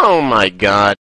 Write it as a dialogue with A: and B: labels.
A: Oh my god.